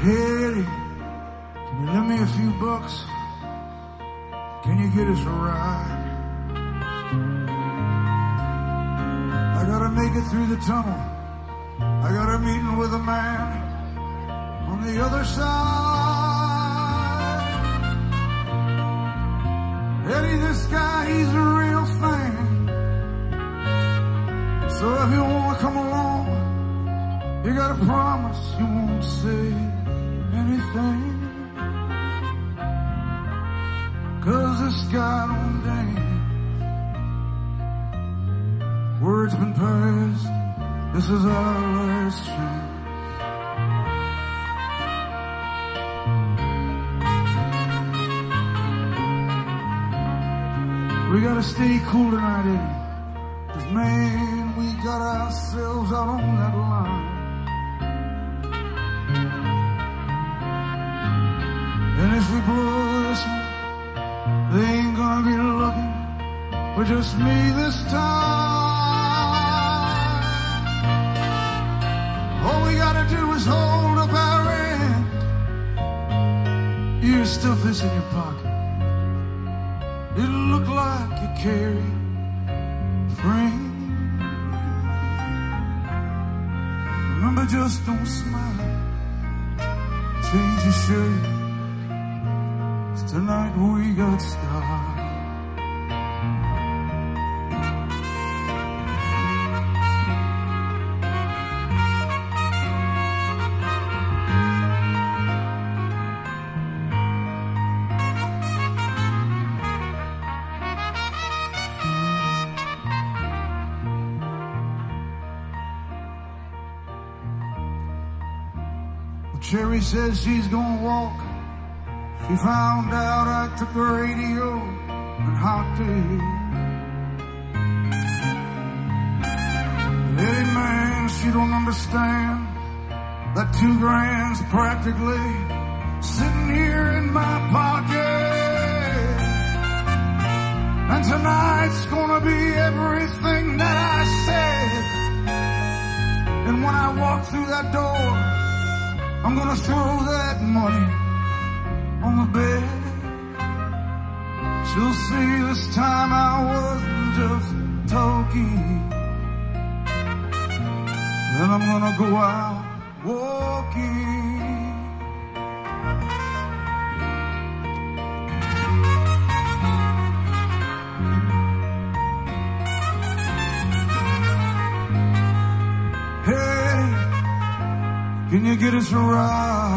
Eddie, can you lend me a few bucks? Can you get us a ride? I gotta make it through the tunnel. I got a meeting with a man on the other side. Eddie, this guy, he's a real thing. So if you wanna come along, you gotta promise you won't say anything. Cause this guy don't dance. Word's been passed. This is our last chance. We gotta stay cool tonight, Eddie. Cause man, we got ourselves out on that line. They ain't gonna be looking for just me this time. All we gotta do is hold up our end. You stuff this in your pocket. It'll look like you carry friend. Remember, just don't smile. Change your shirt. Tonight we got style. Cherry says she's gonna walk. She found out I took the radio and hot day. Hey man, she don't understand that two grand's practically sitting here in my pocket. And tonight's gonna be everything that I said. And when I walk through that door, I'm gonna throw that money on the bed. She'll see this time I wasn't just talking. Then I'm gonna go out walking. Hey, can you get us a ride?